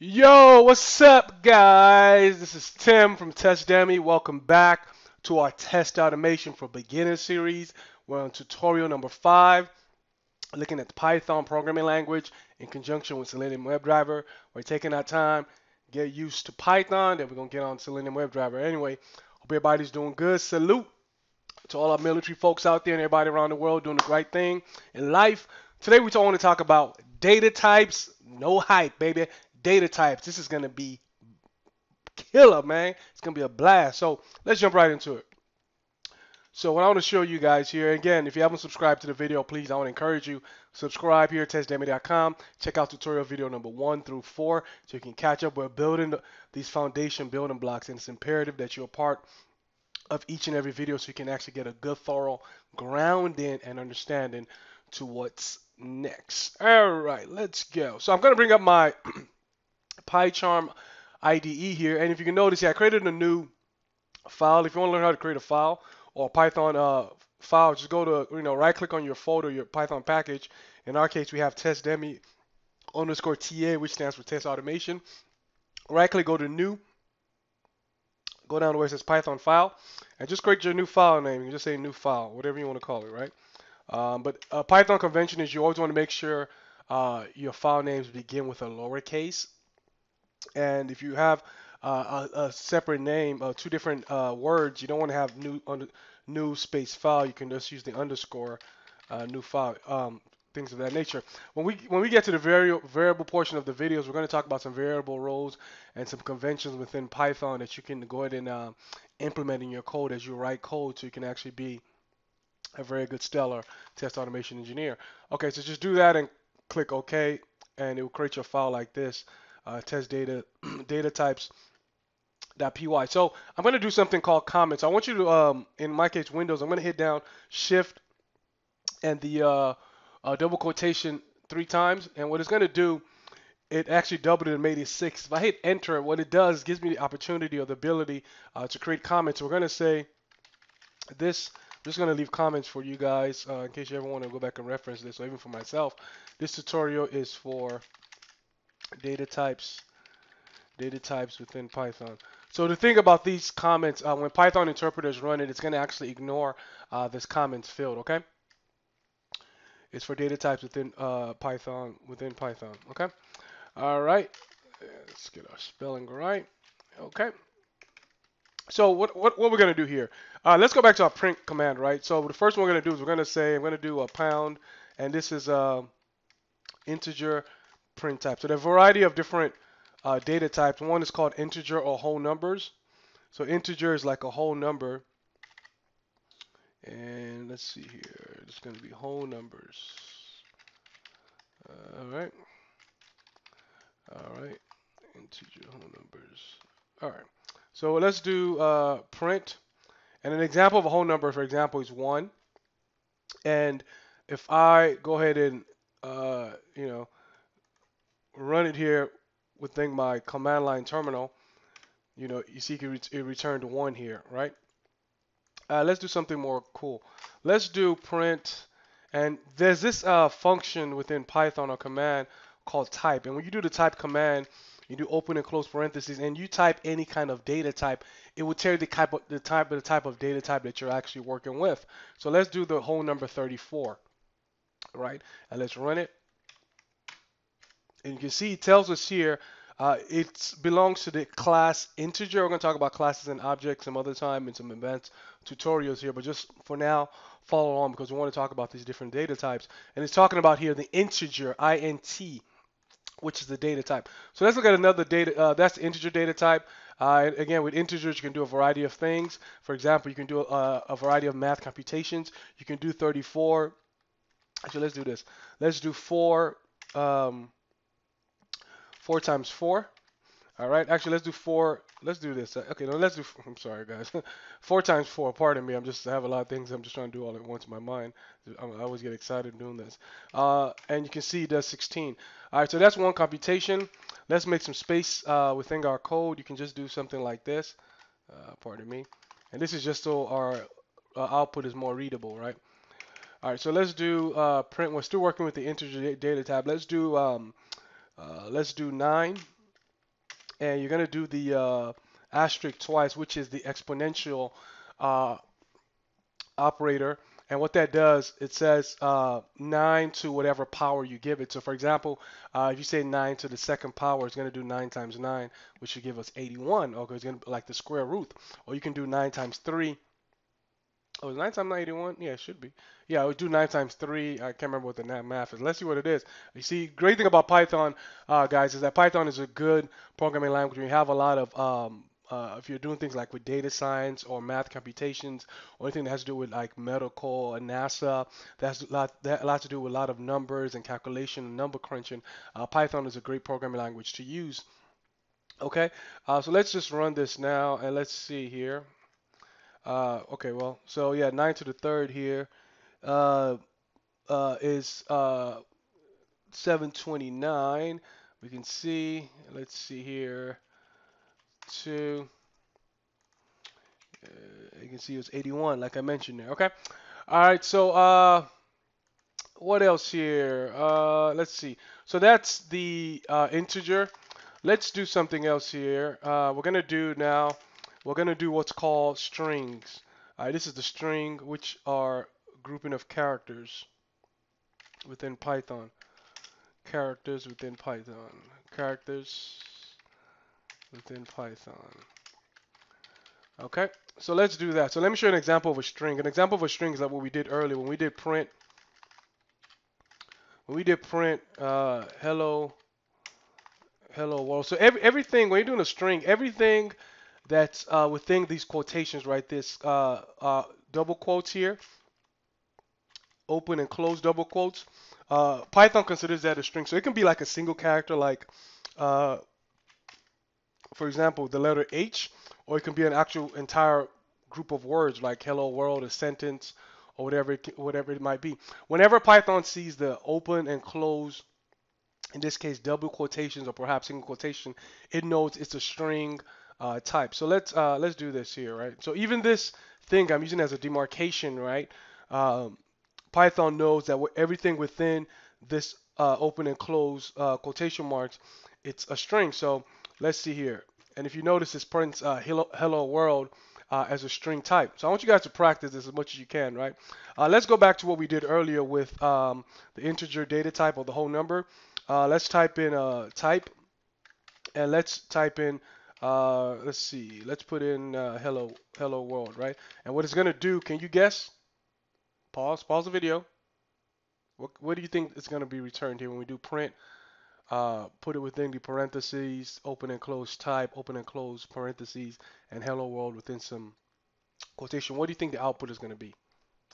Yo, what's up, guys? This is Tim from TestDemy. Welcome back to our test automation for beginners series. We're on tutorial number five, looking at the Python programming language in conjunction with Selenium WebDriver. We're taking our time, get used to Python, then we're gonna get on Selenium WebDriver. Anyway, hope everybody's doing good. Salute to all our military folks out there and everybody around the world doing the right thing in life. Today we want to talk about data types. No hype, baby. Data types. This is gonna be killer, man. It's gonna be a blast. So let's jump right into it. So what I want to show you guys here, again, if you haven't subscribed to the video, please, I want to encourage you, subscribe here at testdemy.com. Check out tutorial video number one through four so you can catch up. We're building these foundation building blocks, and it's imperative that you're a part of each and every video so you can actually get a good, thorough grounding and understanding to what's next. All right, let's go. So I'm going to bring up my PyCharm IDE here, and if you can notice, yeah, I created a new file. If you want to learn how to create a file, or Python uh, file, just go to, you know, right click on your folder, your Python package. In our case, we have TestDemy underscore TA, which stands for test automation. Right click, go to new, go down to where it says Python file, and just create your new file name. You just say new file, whatever you want to call it, right? Um, but a Python convention is you always want to make sure uh, your file names begin with a lowercase. And if you have uh, a, a, separate name, uh, two different uh, words. You don't want to have new under, new space file. You can just use the underscore uh, new file, um, things of that nature. When we when we get to the vari variable portion of the videos, we're going to talk about some variable roles and some conventions within Python that you can go ahead and uh, implement in your code as you write code, so you can actually be a very good stellar test automation engineer. Okay, so just do that and click OK, and it will create your file like this. Uh, test data data types .py. So I'm going to do something called comments. I want you to, um, in my case, Windows, I'm going to hit down Shift and the uh, uh, double quotation three times. And what it's going to do, it actually doubled it and made it six. If I hit Enter, what it does gives me the opportunity or the ability uh, to create comments. We're going to say this. I'm just going to leave comments for you guys uh, in case you ever want to go back and reference this, or even for myself. This tutorial is for data types, data types within Python. So the thing about these comments, uh, when Python interpreters run it, it's going to actually ignore uh, this comments field, okay? It's for data types within uh, Python, within Python, okay? All right, let's get our spelling right, okay? So what, what, what we're going to do here, uh, let's go back to our print command, right? So the first one we're going to do is we're going to say, I'm going to do a pound, and this is a uh, integer print type. So there are a variety of different uh, data types. One is called integer or whole numbers. So integer is like a whole number. And let's see here. It's going to be whole numbers. Uh, all right. All right. Integer whole numbers. All right. So let's do uh, print. And an example of a whole number, for example, is 1. And if I go ahead and, uh, you know, run it here within my command line terminal, you know, you see it returned one here, right? Uh, let's do something more cool. Let's do print, and there's this uh, function within Python or command called type. And when you do the type command, you do open and close parentheses, and you type any kind of data type, it will tell you the type of the type of the type of data type that you're actually working with. So let's do the whole number 34, right? And let's run it. And you can see it tells us here uh, it belongs to the class integer. We're going to talk about classes and objects some other time in some advanced tutorials here, but just for now, follow along because we want to talk about these different data types. And it's talking about here the integer, int, which is the data type. So let's look at another data, uh, that's the integer data type. Uh, again, with integers, you can do a variety of things. For example, you can do a, a variety of math computations. You can do 34. Actually, let's do this. Let's do 4 um, 4 times 4. All right, actually, let's do 4. Let's do this. Okay, no, let's do, I'm sorry, guys. 4 times 4, pardon me. I'm just, I have a lot of things I'm just trying to do all at once in my mind. I always get excited doing this. Uh, and you can see it does 16. All right, so that's one computation. Let's make some space uh, within our code. You can just do something like this. Uh, pardon me. And this is just so our uh, output is more readable, right? All right, so let's do uh, print. We're still working with the integer data type. Let's do um, uh, let's do 9. and you're going to do the uh, asterisk twice, which is the exponential uh, operator. And what that does, it says uh, 9 to whatever power you give it. So for example, uh, if you say 9 to the second power, it's going to do 9 times 9, which should give us 81. Okay, it's going to be like the square root. Or you can do 9 times 3. Oh, is 9 times 9 81? Yeah, it should be. Yeah, I would do 9 times 3. I can't remember what the math is. Let's see what it is. You see, great thing about Python, uh, guys, is that Python is a good programming language. We have a lot of um, uh, if you're doing things like with data science or math computations or anything that has to do with like medical or NASA, that's a lot, that a lot to do with a lot of numbers and calculation and number crunching. Uh, Python is a great programming language to use. Okay, uh, so let's just run this now and let's see here. Uh, okay, well, so yeah, 9 to the third here uh, uh, is 729. We can see, let's see here 2. uh, you can see it's 81 like I mentioned there okay all right so uh what else here uh let's see so that's the uh, integer let's do something else here uh, we're gonna do now we're gonna do what's called strings all right this is the string which are grouping of characters within Python characters within Python characters within Python. Okay, so let's do that. So let me show you an example of a string. An example of a string is like what we did earlier when we did print. When we did print uh, hello hello world. So every everything when you're doing a string, everything that's uh, within these quotations, right? This uh, uh, double quotes here, open and close double quotes. Uh, Python considers that a string, so it can be like a single character, like uh, for example, the letter H, or it can be an actual entire group of words like hello world, a sentence, or whatever it, whatever it might be. Whenever Python sees the open and close, in this case double quotations or perhaps single quotation, it knows it's a string uh, type. So let's uh, let's do this here, right? So even this thing I'm using as a demarcation, right? Um, Python knows that everything within this uh, open and close uh, quotation marks, it's a string. So let's see here. And if you notice, this prints uh, hello, hello world uh, as a string type. So I want you guys to practice this as much as you can, right? Let's go back to what we did earlier with um, the integer data type or the whole number. Let's type in a type, and let's type in, uh, let's see, let's put in hello hello world, right? And what it's gonna do, can you guess? Pause, pause the video. What, what do you think is gonna be returned here when we do print uh, put it within the parentheses, open and close type, open and close parentheses, and hello world within some quotation. What do you think the output is to be?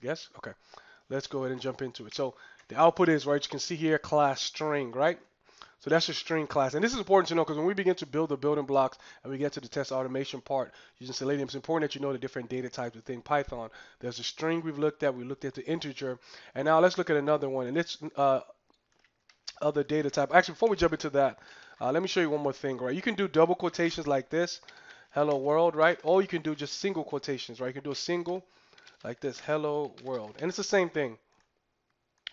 Yes? Okay. Let's go ahead and jump into it. So the output is, right, you can see here class string, right? So that's a string class. And this is important to know because when we begin to build the building blocks and we get to the test automation part using Selenium, it's important that you know the different data types within Python. There's a string we've looked at. We looked at the integer. And now let's look at another one. And it's uh, other data type. Actually, before we jump into that, uh, let me show you one more thing, right? You can do double quotations like this, hello world, right? Or you can do just single quotations, right? You can do a single like this, hello world. And it's the same thing.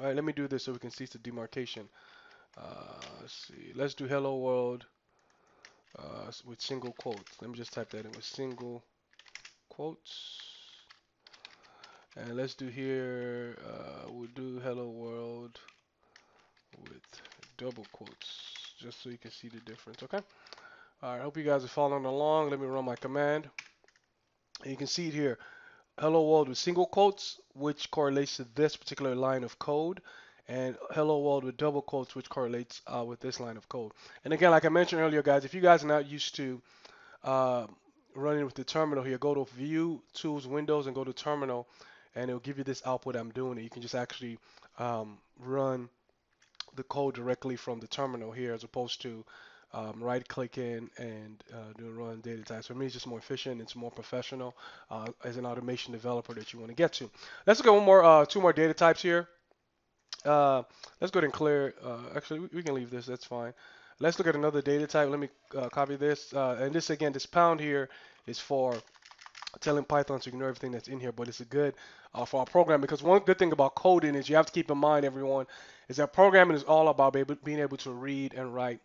All right, let me do this so we can see the demarcation. Uh, let's see, let's do hello world uh, with single quotes. Let me just type that in with single quotes. And let's do here, uh, we'll do hello world with double quotes just so you can see the difference okay? All right hope you guys are following along. Let me run my command. And you can see it here. Hello world with single quotes which correlates to this particular line of code and hello world with double quotes which correlates uh, with this line of code and again like I mentioned earlier guys if you guys are not used to uh, running with the terminal here go to view tools windows and go to terminal and it'll give you this output I'm doing it you can just actually um, run the code directly from the terminal here as opposed to um, right clicking and uh, doing run data types. For me, it's just more efficient. It's more professional uh, as an automation developer that you want to get to. Let's look at one more, uh, two more data types here. Uh, let's go ahead and clear. Uh, actually, we, can leave this. That's fine. Let's look at another data type. Let me uh, copy this. and this again, this pound here is for telling Python to ignore everything that's in here, but it's a good uh, for our program because one good thing about coding is you have to keep in mind, everyone, is that programming is all about being able to read and write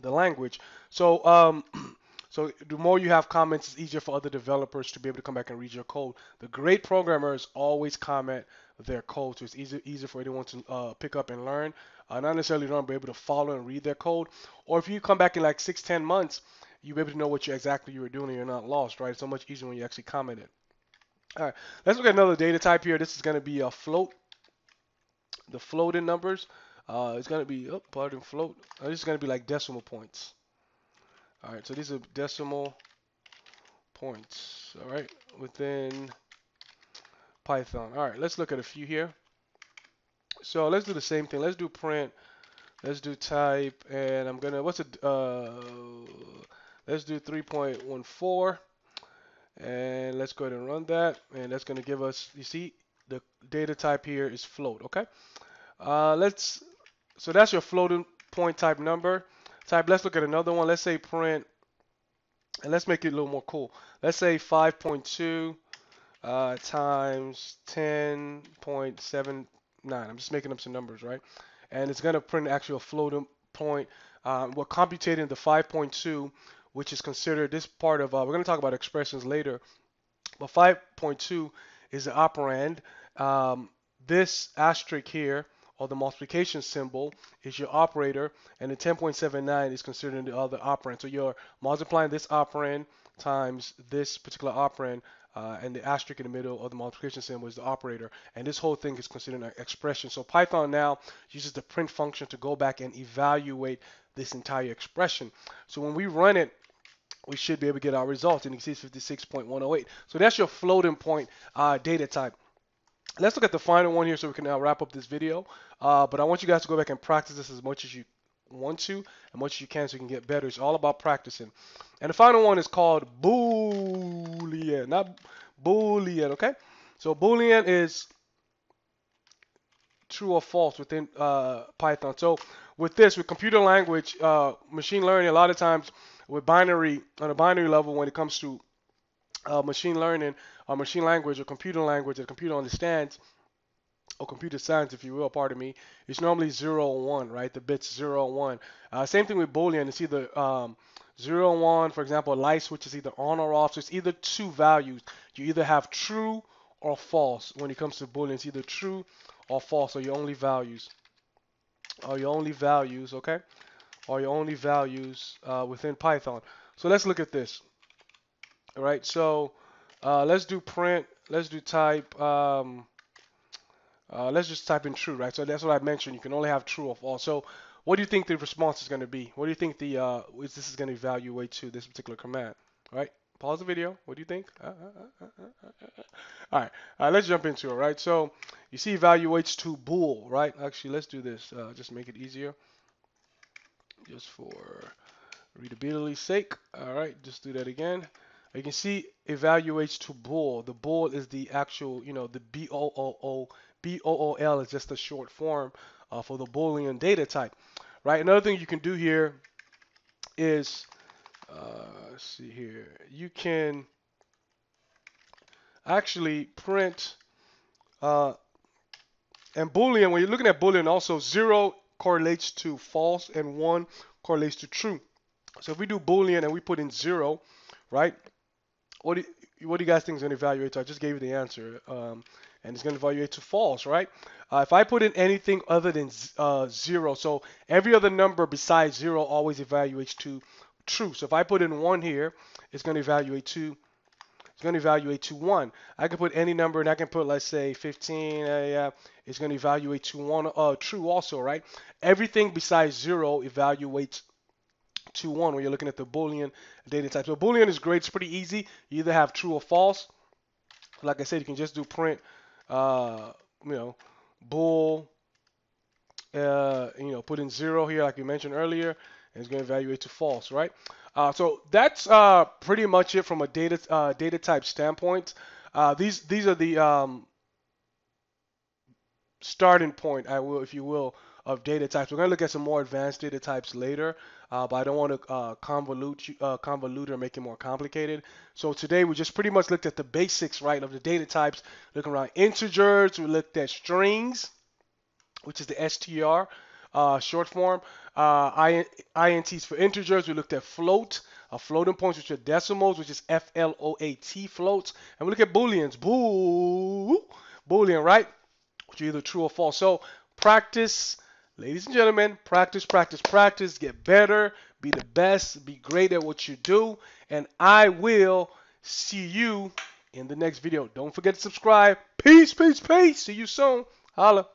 the language. So um, so the more you have comments, it's easier for other developers to be able to come back and read your code. The great programmers always comment their code, so it's easier easier for anyone to uh, pick up and learn. Uh, not necessarily learn, but able to follow and read their code. Or if you come back in like six, ten months, you'll be able to know what you exactly you were doing and you're not lost, right? It's so much easier when you actually comment it. All right, let's look at another data type here. This is going to be a float. The floating numbers. Uh, it's going to be, oh, pardon, float. Uh, this is going to be like decimal points. All right, so these are decimal points, all right, within Python. All right, let's look at a few here. So let's do the same thing. Let's do print. Let's do type, and I'm gonna, what's it, uh, let's do 3.14, and let's go ahead and run that, and that's gonna give us, you see, the data type here is float, okay? Uh, let's, so that's your floating point type number type. Let's look at another one. Let's say print, and let's make it a little more cool. Let's say 5.2 uh, times 10.79. I'm just making up some numbers, right? And it's going to print actually a floating point. Um, we're computing the 5.2, which is considered this part of, uh, we're going to talk about expressions later, but 5.2 is the operand. Um, this asterisk here or the multiplication symbol is your operator, and the 10.79 is considered the other operand. So you're multiplying this operand times this particular operand, uh, and the asterisk in the middle of the multiplication symbol is the operator. And this whole thing is considered an expression. So Python now uses the print function to go back and evaluate this entire expression. So when we run it, we should be able to get our results, and you see 56.108. So that's your floating point uh, data type. Let's look at the final one here so we can now wrap up this video. Uh, but I want you guys to go back and practice this as much as you want to, as much as you can so you can get better. It's all about practicing. And the final one is called Boolean, not Boolean, okay? So Boolean is true or false within uh, Python. So with this, with computer language, uh, machine learning, a lot of times with binary, on a binary level when it comes to uh, machine learning or machine language or computer language that the computer understands, or computer science, if you will, pardon me, it's normally 0 1, right? The bits 0 1. Uh, same thing with Boolean. It's either um, 0 1, for example, a light switch is either on or off. So it's either two values. You either have true or false when it comes to Boolean. It's either true or false, or your only values. Or your only values, okay? Or your only values uh, within Python. So let's look at this. All right, so uh, let's do print. Let's do type. Um, uh, let's just type in true, right? So that's what I mentioned. You can only have true or false. So what do you think the response is going to be? What do you think the uh, is this is going to evaluate to this particular command? right? pause the video. What do you think? Uh, uh, uh, all right, all right, let's jump into it, right? So you see evaluates to bool, right? Actually, let's do this. just make it easier. Just for readability sake. All right, just do that again. You can see evaluates to bool. The bool is the actual, you know, the B O O O B O O L is just a short form uh, for the Boolean data type, right? Another thing you can do here is, uh, let's see here, you can actually print uh, and Boolean. When you're looking at Boolean, also zero correlates to false and one correlates to true. So if we do Boolean and we put in zero, right? what do you, what do you guys think is going to evaluate to? I just gave you the answer. Um, and it's going to evaluate to false, right? Uh, if I put in anything other than uh, zero, so every other number besides zero always evaluates to true. So if I put in one here, it's going to evaluate to it's going to evaluate to one. I can put any number, and I can put let's say 15. Uh, yeah, it's going to evaluate to one. Uh, true also, right? Everything besides zero evaluates to 1 when you're looking at the Boolean data type. So Boolean is great. It's pretty easy. You either have true or false. Like I said, you can just do print, uh, you know, bool, uh, you know, put in 0 here like we mentioned earlier, and it's going to evaluate to false, right? Uh, so that's uh, pretty much it from a data uh, data type standpoint. Uh, these these are the um, starting point, I will, if you will, of data types. We're going to look at some more advanced data types later, uh, but I don't want to uh, convolute, uh, convolute or make it more complicated. So today we just pretty much looked at the basics, right, of the data types, looking around integers, we looked at strings, which is the str, uh, short form. Uh, INTs for integers. We looked at float, uh, floating points, which are decimals, which is F-L-O-A-T, floats. And we look at booleans, boo, boolean, right? Which are either true or false. So practice, ladies and gentlemen, practice, practice, practice, get better, be the best, be great at what you do. And I will see you in the next video. Don't forget to subscribe. Peace, peace, peace. See you soon. Holla.